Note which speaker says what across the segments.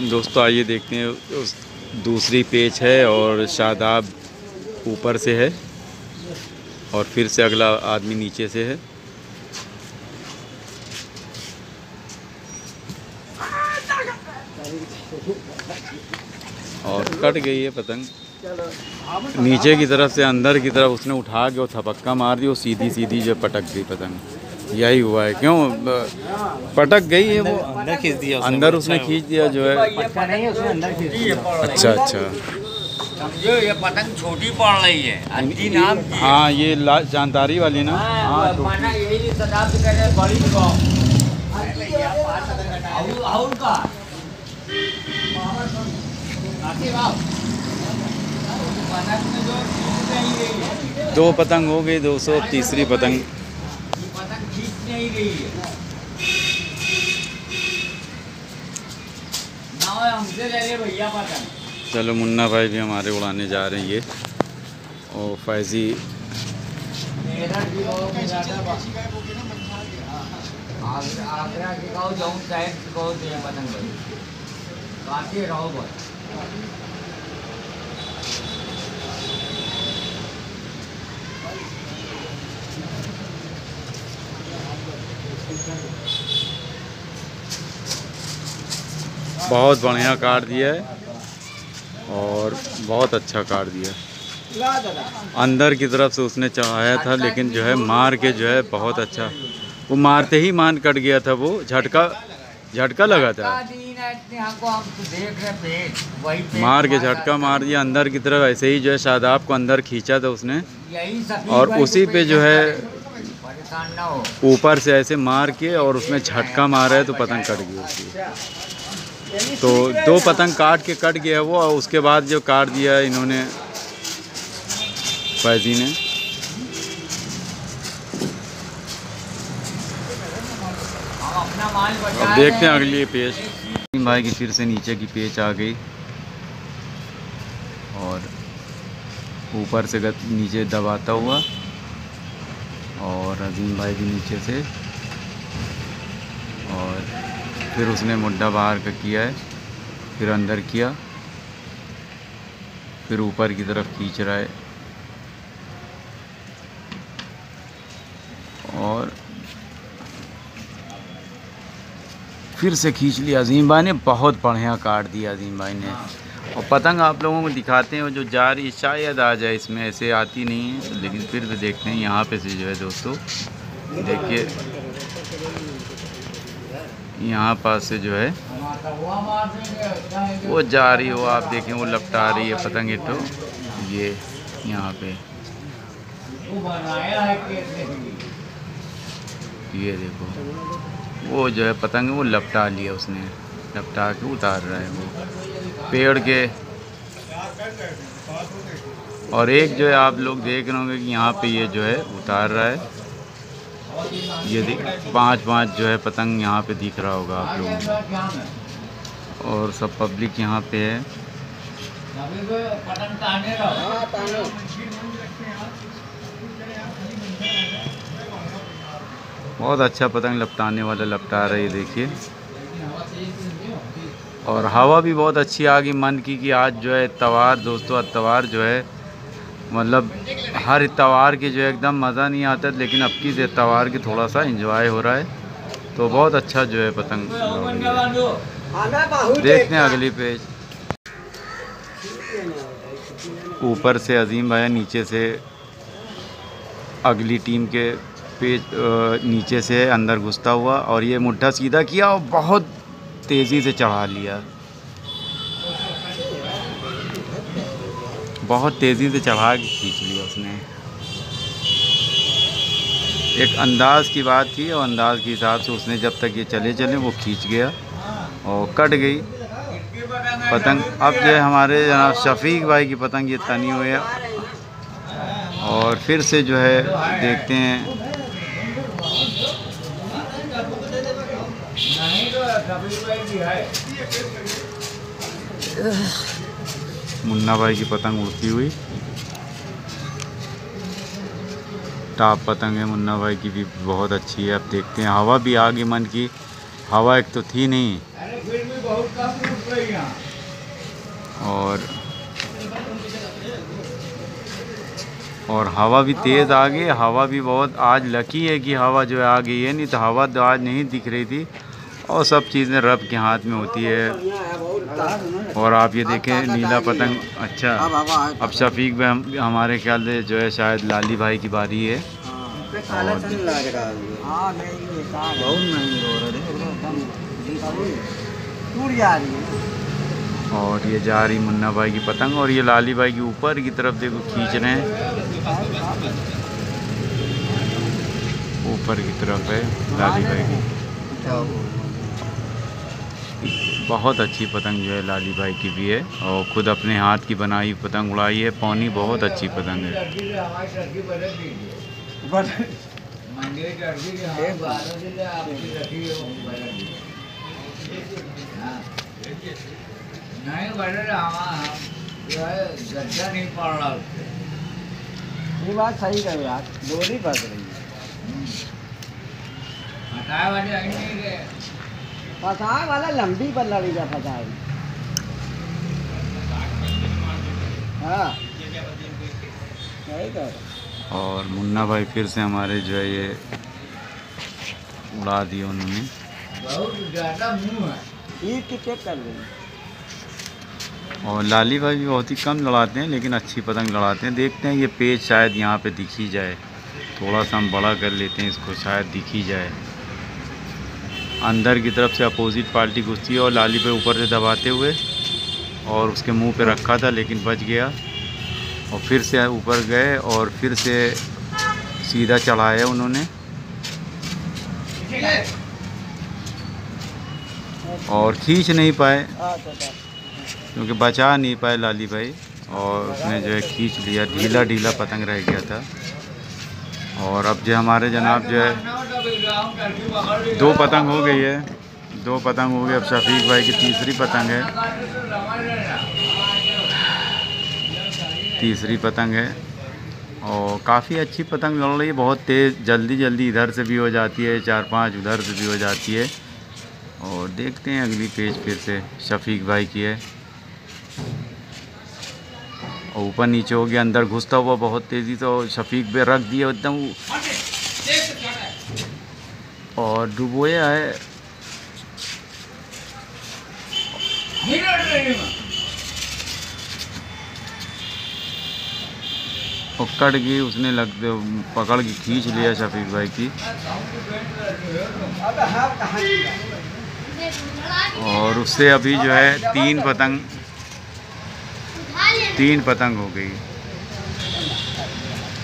Speaker 1: दोस्तों, आइए देखते हैं उस दूसरी पेच है और शादाब ऊपर से है और फिर से अगला आदमी नीचे से है। और कट गई है पतंग। नीचे की तरफ़ से, अंदर की तरफ़ उसने उठा के वो थपक्का मार दी, वो सीधी सीधी जो पटक गई पतंग। यही हुआ है। क्यों? पटक गई है वो।
Speaker 2: अंदर खींच दिया
Speaker 1: अंदर उसने खींच दिया जो है।
Speaker 2: पटका नहीं उसने अंदर खींच दिया।
Speaker 1: अच्छा अच्छा।
Speaker 3: समझो ये पतंग छोटी पड़ रही है। अच्छी नाम की हाँ।
Speaker 1: ये जानदारी वाली ना। हाँ
Speaker 3: हाँ,
Speaker 1: तो
Speaker 3: यही शताब्दी रहे बड़ी का।
Speaker 1: दो पतंग हो गई दो सौ तीसरी पतंग।
Speaker 3: नहीं रही है। हमसे ले ले भैया पतंग
Speaker 1: चलो मुन्ना भाई भी हमारे उड़ाने जा रहे हैं ये। और फैज़ी।
Speaker 3: आगरा के जाऊँ साइड के पतंग रहो
Speaker 1: बहुत बढ़िया काट दिया है और बहुत अच्छा काट दिया अंदर की तरफ़ से उसने चढ़ाया था, लेकिन जो है मार के जो है बहुत अच्छा। वो मारते ही मान कट गया था वो, झटका झटका लगा था। मार के झटका मार दिया, अंदर की तरफ़ ऐसे ही जो है शादाब को अंदर खींचा था उसने। और उसी पे जो हो ऊपर से ऐसे मार के और उसमें झटका मारा है तो पतंग कट गई उसकी। तो दो पतंग काट के कट गया वो और उसके बाद जो काट दिया इन्होंने फैजी ने। अब देखते हैं अगली पेच भाई की फिर से नीचे की पेच आ गई और ऊपर से नीचे दबाता हुआ। और अजीम भाई भी नीचे से। और फिर उसने मुड्ढा बाहर का किया है, फिर अंदर किया, फिर ऊपर की तरफ़ खींच रहा है। और फिर से खींच लिया। अजीम भाई ने बहुत बढ़िया काट दिया, अजीम भाई ने। और पतंग आप लोगों को दिखाते हैं जो जा रही शायद आ जाए, इसमें ऐसे आती नहीं है लेकिन फिर भी देखते हैं, यहाँ पे से जो है दोस्तों, देखिए, यहाँ पास से जो है, वो जा रही हो, आप देखें, वो लपटा रही है पतंग तो ये यहाँ पे, ये देखो, वो जो है पतंग, वो लपटा लिया उसने, लपटा के उतार रहा है वो। पेड़ के। और एक जो है, आप लोग देख रहे होंगे कि यहाँ पे ये जो है उतार रहा है। ये देख पाँच पाँच जो है पतंग यहाँ पे दिख रहा होगा आप लोगों और सब पब्लिक यहाँ पे है। बहुत अच्छा पतंग लपटाने वाला लपटा रहा है ये देखिए। और हवा भी बहुत अच्छी आ गई मन की कि आज जो है इतवार, दोस्तों, इतवार जो है मतलब हर इतवार के जो है एकदम मज़ा नहीं आता, लेकिन अब की इतवार की थोड़ा सा इंजॉय हो रहा है तो बहुत अच्छा जो है पतंग। देखते हैं अगली पेज ऊपर से अजीम भाई, नीचे से अगली टीम के पेज नीचे से अंदर घुसता हुआ और ये मुड्ढा सीधा किया और बहुत तेज़ी से चढ़ा लिया। बहुत तेज़ी से चढ़ा के खींच लिया उसने। एक अंदाज की बात थी और अंदाज के हिसाब से उसने जब तक ये चले चले वो खींच गया और कट गई। पतंग, अब जो है हमारे जनाब शफीक भाई की पतंग ये तनी हुई है। और फिर से जो है देखते हैं
Speaker 3: नहीं तो कभी भी है
Speaker 1: मुन्ना भाई की पतंग उड़ती हुई। टाप पतंग है मुन्ना भाई की भी, बहुत अच्छी है अब देखते हैं। हवा भी आ गई मन की। हवा एक तो थी नहीं। और और हवा भी तेज़ आ गई हवा भी बहुत, आज लकी है कि हवा जो है आ गई है नहीं तो हवा तो आज नहीं दिख रही थी। और सब चीज़ें रब के हाथ में होती है। और आप ये देखें, नीला पतंग अच्छा। अब शफीक भाई, हम, हमारे ख्याल से जो है, शायद लाली भाई की बारी है। और ये जा रही मुन्ना भाई की पतंग, और ये लाली भाई की ऊपर की तरफ़ देखो, खींच रहे हैं। ऊपर की तरफ़ है, लाली भाई की। बहुत अच्छी पतंग जो है लाली भाई की भी है और खुद अपने हाथ की बनाई पतंग उड़ाई है। पौनी बहुत अच्छी पतंग है।
Speaker 3: है हाँ। है
Speaker 2: ये बात सही कह यार डोरी फंस रही है
Speaker 3: हटाए वाले आई नहीं गए
Speaker 2: फसाए वाला लंबी पर लड़ी जा फसाए हाँ।
Speaker 1: और मुन्ना भाई फिर से हमारे जो है ये उड़ा दिए उन्होंने। और लाली भाई भी बहुत ही कम लड़ाते हैं लेकिन अच्छी पतंग लड़ाते हैं। देखते हैं ये पेज शायद यहाँ पे दिखी जाए। थोड़ा सा हम बड़ा कर लेते हैं इसको शायद दिखी जाए। अंदर की तरफ़ से अपोजिट पार्टी घुसती है और लाली पे ऊपर से दबाते हुए और उसके मुँह पे रखा था, लेकिन बच गया। और फिर से ऊपर गए और फिर से सीधा चढ़ाया उन्होंने। और खींच नहीं पाए। क्योंकि बचा नहीं पाए लाली भाई। और उसने जो है खींच लिया ढीला ढीला पतंग रह गया था। और अब जो हमारे जनाब जो है, दो पतंग हो गई है। दो पतंग हो गई अब शफीक भाई की तीसरी पतंग है। तीसरी पतंग है। और काफ़ी अच्छी पतंग लड़ रही है। बहुत तेज़, जल्दी जल्दी इधर से भी हो जाती है। चार पाँच उधर से भी हो जाती है। और देखते हैं अगली पेज फिर से शफीक भाई की है। और ऊपर नीचे हो गया, अंदर घुसता हुआ बहुत तेज़ी और शफीक पे रख दिया एकदम और डुबोया है कट गई, उसने लग, पकड़ के खींच लिया शफीक भाई की? और उससे अभी जो है तीन पतंग तीन पतंग हो गई।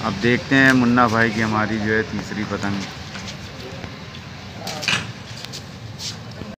Speaker 1: अब देखते हैं मुन्ना भाई की हमारी जो है तीसरी पतंग।